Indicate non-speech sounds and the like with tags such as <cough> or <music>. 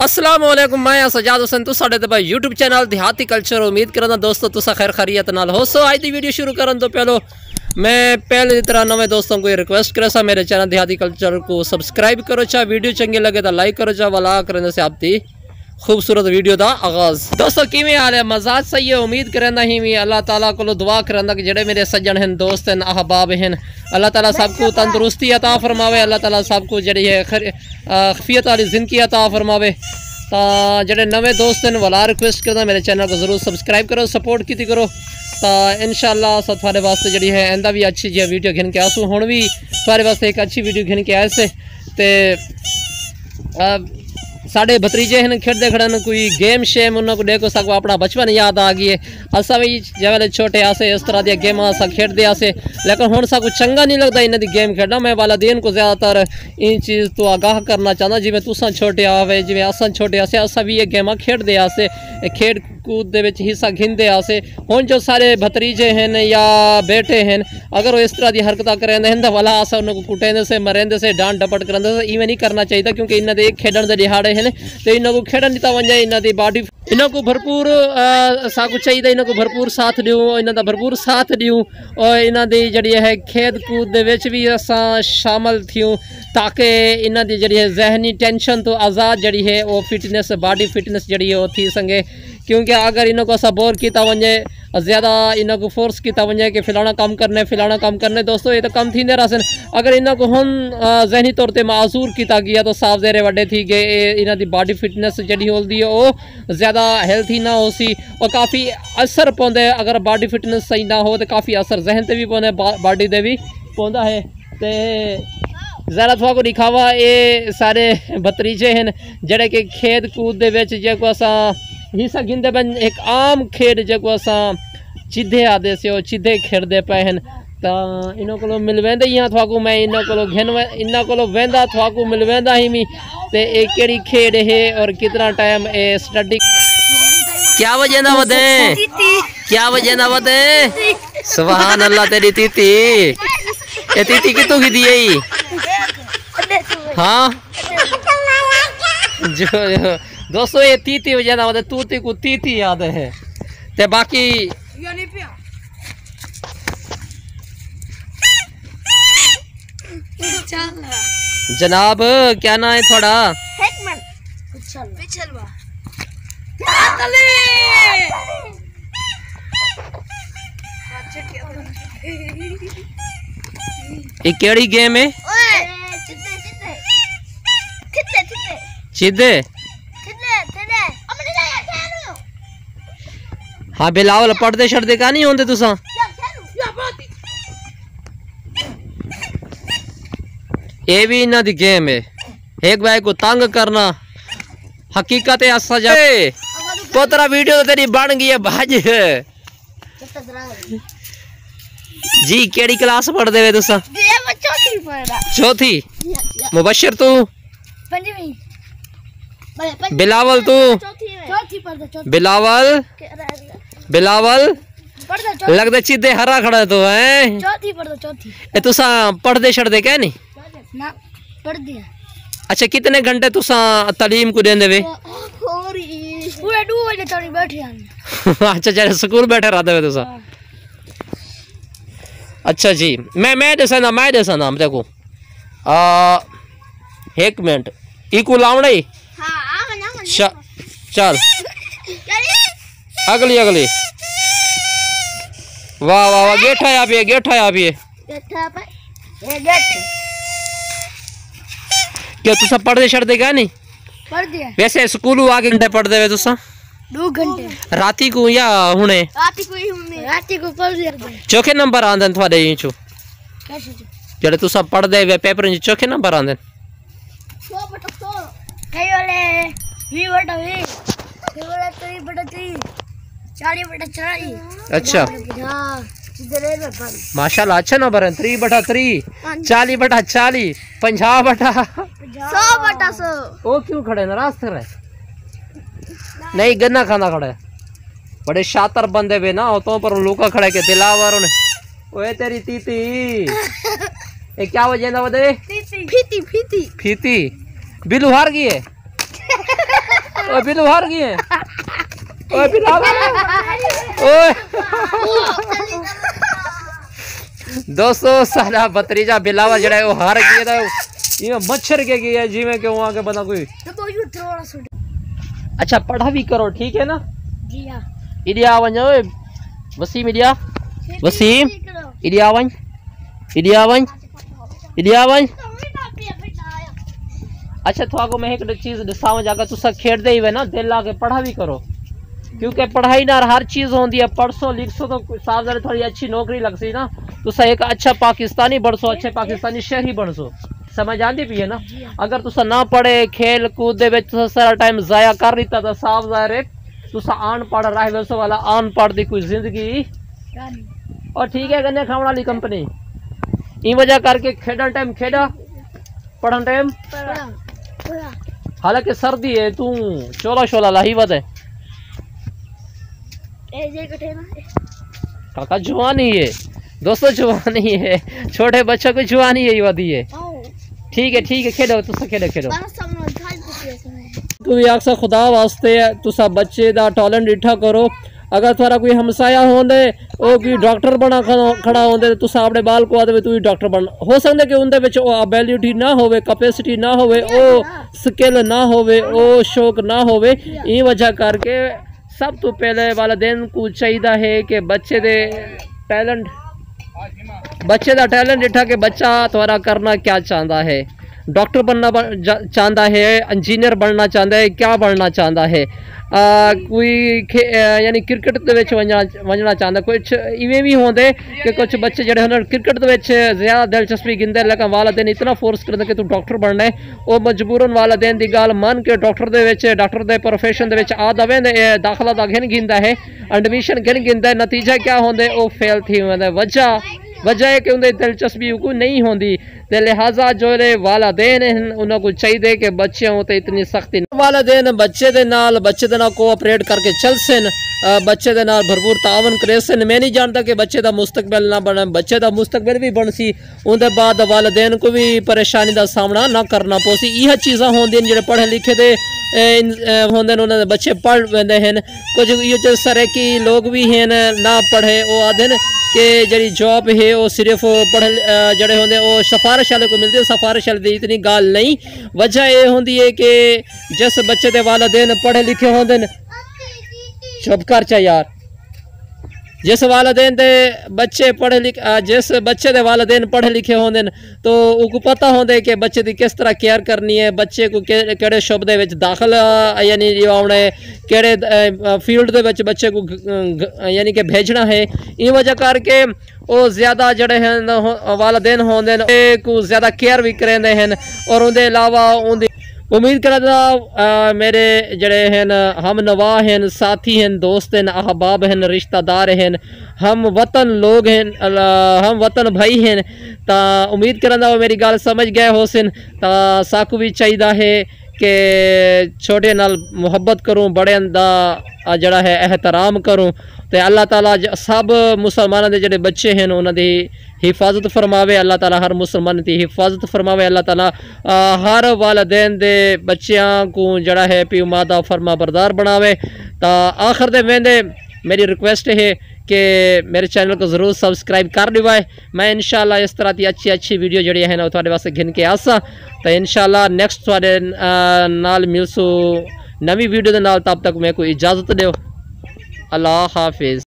असलम मैं सजाद हुसैन। तू साढ़े यूट्यूब चैनल देहाती कल्चर। उम्मीद करा दोस्तों, तुसा खैर खरीयत नाल हो। सो आज की वीडियो शुरू कर तो पहले, मैं पहले की तरह नवे दोस्तों को रिक्वेस्ट करा, सा मेरे चैनल देहाती कल्चर को सब्सक्राइब करो। चाहे वीडियो चंगी लगे तो लाइक करो, चाहे वाला करें आपकी खूबसूरत वीडियो का आगाज़। दोस्तों, किमें हाल है? मजाज सही है, उम्मीद करना ही मैं। अल्लाह ताला को दुआ करना कि जेडे मेरे सज्जन हैं, दोस्त हैं, अहबाब हैं। अल्लाह ताला सबको तंदुरुस्ती अता फरमावे, अल्लाह ताला सबको जी है खफियत वाली ज़िंदगी अता फरमावे। तो जेडे नवे दोस्त हैं वाला रिक्वेस्ट करना मेरे चैनल को ज़रूर सब्सक्राइब करो, सपोर्ट की करो। तो इनशाला थोड़े वास्ते जी है इंदा भी अच्छी जी वीडियो घिन के आसू। हूँ भी थोड़े वास्ते एक अच्छी वीडियो घिन के आए से, ते साढ़े भतीजे हैं खेडते खड़न कोई गेम शेम उन्होंने देखो सको अपना बचपन याद आ गई है। असा भी जैसे छोटे आसे, इस तरह दी गेम अस खेडते आसे। लेकिन हूँ सको चंगा नहीं लगता इन्हें की गेम खेलना मैं वाला दिन को ज़्यादातर इन चीज़ तो आगाह करना चाहता जिमें तुसा छोटे आवे जिमें असा छोटे आसे, असा भी ये गेम खेडते आसे। खेड के हिस्सा घिंदे आसे हूँ जो सारे भतरीजे हैं या बेटे हैं अगर वो इस तरह की हरकत करेंगे हैं तो वाला अस उन्होंने कुटेंदे से मरेंदे से डांट डपट करेंगे से इवें नहीं करना चाहिए क्योंकि इन्होंने एक खेडन के दिहाड़े हैं तो इन्हों को खेडन दिता वजे इन्हों की बॉडी इन्हों को भरपूर साकू चाहिए इन्हों को भरपूर साथ ड्यूँ इन्हों का भरपूर साथ ड्यूँ और इन्हों की जी है खेद कूद भी अस शामिल थूँ ताकि इन्हों की जी है जहनी टेंशन तो आज़ाद जी है वो फिटनेस बॉडी फिटनेस जी है वो थी सके क्योंकि अगर इन्हों को असा बोर किया वजे ज़्यादा इन्हों को फोर्स किया वजे कि फिलाना काम करने, फिलाना काम करने, दोस्तों, ये तो कम थी रहसन अगर इन्हों को हम जहनी तौर पर माजूर किया गया तो साफ़ जेरे वे थी गए इन्हों की बॉडी फिटनेस जी होती है वो ज़्यादा हेल्थी ना हो सी, और काफ़ी असर पाते अगर बॉडी फिटनेस सही ना हो तो काफ़ी असर जहन से भी पाते बॉडी से भी पौधा है। तो ज़रा थोड़ा को दिखावा, ये सारे भतरीजे हैं जड़े कि खेत कूद जो असा हिस्सा गिनते पे एक आम खेड जो अस चिद्धे आदे से वो चिद्धे खेडते पे हैं। तो इन्हों को मिलवेंदे ही हाँ थोड़ा मैं इन्हों को घिन इन्हों को वेंदा थोड़ा को मिलवेंदा ही मी। ते एक केड़ी खेड है और कितना टाइम ए स्टडी क्या वजह ना बते क्या वजह ना बते सुबहान अल्लाह तेरी तीती। ये तीती कितों की दी हाँ? जो, जो दोस्तों ये तीती वजह ना मतलब तूती को तीती याद है। ते बाकी जनाब क्या नाम है थोड़ा? ये केड़ी गेम है? चिदे हाँ बिलावल पढ़ते छड़ते का नहीं होंगे तुसा? ये भी इन्हों की गेम है। एक भाई को तंग करना हकीकत है असा जाए पोतरा वीडियो तो तेरी बन गई है भाज जी केड़ी क्लास पढ़ते हुए तुसा? चौथी? मुबशर तू? बिलावल तू? बिलावल? बिलावल लगता चिदे हरा खड़ा तो है? चौथी पढ़ दो चौथी। ए तुसा पढ़दे छड़दे क्या नहीं? ना पढ़ दिया। अच्छा कितने घंटे तुसा तालीम को देंदे वे? पूरे। दो बजे तक बैठे हैं <laughs> अच्छा चल स्कूल बैठे रहते वे तुसा। अच्छा जी मैं मैं दसा ना मैं दसा नाम देखो। आ एक मिनट इको लावणे हाँ? आवन आवन च- चल। <laughs> अगली अगली। वाह वाह वाह गेट है आप गेट है क्या तू सब पढ़ दे शर्दे क्या नहीं? पढ़ दिया। वैसे स्कूल आगे घंटे पढ़ देवे तुसा? दो घंटे। राती को या हुने राती को ही राती को पढ़ दिया चौथे नंबर आंदे कैसे जड़े तू सब पढ़ दे वे पेपर में नंबर आंदन 100 बटा 100 कई वाले 20 बटा 20 कई वाले 3 अच्छा। माशाल्लाह अच्छा नंबर है त्री बटा त्री। चाली बटा चाली। पंजाह बटा। सौ बटा सौ। वो क्यों खड़े? नाराज़ कर रहे नहीं गन्ना खाना खड़ा। है बड़े शातर बंदे बे ना हो तो पर लूका खड़े के दिलावर उन्हें ओए तेरी तीती। ये क्या वजह ना बदे? फीती फीती। फीती। बिलू हार गई है। ओ बिलू हार गई है। ओए बिल्लू ओए। दोस्तों सारा भतरीजा बिलावा जड़ा है वो हार गया था। इमें मच्छर के गया है जिमें के वहाँ के कोई। तो यू सा अच्छा पढ़ा भी करो ठीक है ना? जी हाँ। इडिया ओए। वसीम इडिया। वसीम इडिया इडिया वञ इडिया अच्छा मैं एक चीज़ ॾिसां अगर तुसा खेॾंदे ही वे ना दिल ला के पढ़ा भी करो। क्योंकि पढ़ाई ना हर चीज़ होती है पढ़सो लिखसो तो साफ़ ज़ाहिर थोड़ी अच्छी नौकरी लगसी ना तुसा एक अच्छा पाकिस्तानी बनसो अच्छे पाकिस्तानी शहरी बनसो। समझ आती पी है ना? अगर तुसा ना पढ़े खेल कूद सारा टाइम जाया कर दिता तो साफ़ ज़ाहिर है तुसा अनपढ़ रह वैसो वाला अनपढ़ दी कोई ज़िंदगी और ठीक है गन्ने खाने वाली कंपनी। ई वजह करके खेडन टाइम खेडा पढ़न टाइम? हालाँकि सर्दी है तू चोला शोला लाही वध। है। काका जवानी है। दोस्तों जवानी है। छोटे बच्चों को जवानी है वधी है। ठीक है ठीक है खेलो तुसा खेलो खेलो। तू भी खुदा वास्ते तुसा बच्चे दा टैलेंट डिठा करो। अगर थोड़ा कोई हमसाया होंदे ओ कोई डॉक्टर बना खड़ा- होंदे तुस अपने बाल को आदे तू डॉक्टर बन। हो सकदा कि उनदे विच ओ एबिलिटी ना होवे कैपेसिटी ना होवे ओ स्किल ना होवे ओ शौक ना होवे। ई वजह करके सब तो पहले वालदेन को चाहिए है कि बच्चे दे टैलेंट बच्चे का टैलेंट डिठा कि बच्चा, थोड़ा करना क्या चाहता है? डॉक्टर बनना चाहता है इंजीनियर बनना चाहता है क्या बनना चाहता है आ, कोई खे यानी क्रिकेट ਦੇ ਵਿੱਚ ਵੰਜਣਾ ਵੰਜਣਾ ਚਾਹੁੰਦਾ ਕੁਝ ਇਵੇਂ ਵੀ ਹੁੰਦੇ ਕਿ ਕੁਝ ਬੱਚੇ ਜਿਹੜੇ ਹਨ ਕ੍ਰਿਕਟ ਦੇ ਵਿੱਚ ਜ਼ਿਆਦਾ ਦਿਲਚਸਪੀ ਗਿੰਦੇ ਲੇਕਿਨ ਵਾਲਿਦੈਨ ਇਤਨਾ ਫੋਰਸ ਕਰਦੇ ਕਿ ਤੂੰ ਡਾਕਟਰ ਬਣਨਾ ਹੈ ਉਹ ਮਜਬੂਰਨ ਵਾਲਿਦੈਨ ਦੀ ਗੱਲ ਮੰਨ ਕੇ ਡਾਕਟਰ ਦੇ ਵਿੱਚ ਡਾਕਟਰ ਦੇ ਪ੍ਰੋਫੈਸ਼ਨ ਦੇ ਵਿੱਚ ਆ ਦਵੇਂ ਦਾਖਲਾ ਦਾ ਗਿਣ ਗਿੰਦਾ ਹੈ ਐਡਮਿਸ਼ਨ ਗਿਣ ਗਿੰਦਾ ਨਤੀਜਾ ਕੀ ਹੁੰਦਾ ਉਹ ਫੇਲ ਥੀ ਹੁੰਦਾ ਵਜ੍ਹਾ वजह कि उन्हें दिलचस्पी को नहीं होंगी तो लिहाजा जो वालदेन उन्होंने चाहिए कि बच्चों तो इतनी सख्ती वालदेन बच्चे के नाल, बच्चे कोऑपरेट करके चल सन बच्चे के नाल भरपूर तावन करे सन मैं नहीं जानता कि बच्चे का मुस्तबिल ना बन, बच्चे का मुस्तबिल भी बन सी उनके बाद वालदेन को भी परेशानी का सामना ना करना पोसी। यह चीज़ा होंगे जो पढ़े लिखे दे होंगे उन्होंने बच्चे पढ़ वेंदे हैं कुछ इहो सर है कि लोग भी हैं ना पढ़े। वो आदि कि जी जॉब है वो सिर्फ़ पढ़ जड़े होंगे वो सिफारिश वाले को मिलते सिफारिश वाले की इतनी गाल नहीं। वजह यह होंगी है कि जिस बच्चे के वालदेन पढ़े लिखे होंगे चुप कर चा यार। जिस वालदेन दे बच्चे पढ़े लिख जिस बच्चे दे वालदेन पढ़े लिखे होंगे तो उनको पता होंगे कि बच्चे की किस तरह केयर करनी है, बच्चे को किड़े शब्द दाखिल यानी आना है, किड़े फ़ील्ड के बच्चे को यानी कि भेजना है। इन वजह करके वो ज़्यादा जड़े हैं वालदेन होंगे ज़्यादा केयर भी करेंगे और उनके अलावा ਔਰ उम्मीद करा जनाब मेरे जड़े हैं हम नवा हैं साथी हैं दोस्त हैं अहबाब हैं रिश्तेदार हैं हम वतन लोग हैं हम वतन भाई हैं तो उम्मीद करा मेरी गल समझ गए हो सिन तो साकू भी चाहिए है कि छोटे नाल मुहब्बत करूँ, बड़े का जड़ा है एहतराम करूँ तो अल्लाह ताला सब मुसलमान के जोड़े बच्चे हैं उन्होंने हिफाजत फरमावे, अल्लाह ताला हर मुसलमान की हिफाजत फरमावे, अल्लाह ताला हर वालदेन दे बच्चों को जड़ा है पी माँ का फरमा बरदार बनावे। तो आखिर दे वेंदे मेरी रिक्वेस्ट है कि मेरे चैनल को ज़रूर सब्सक्राइब कर लिवाए। मैं इंशाल्लाह इस तरह की अच्छी अच्छी वीडियो जी है ना थोड़े वास्ते गिन के आसा। तो इंशाल्लाह नेक्स्ट थोड़े नाल मिलसू नवी वीडियो के नाल, तब तक मेरे को इजाज़त दो अल्लाह हाफिज़।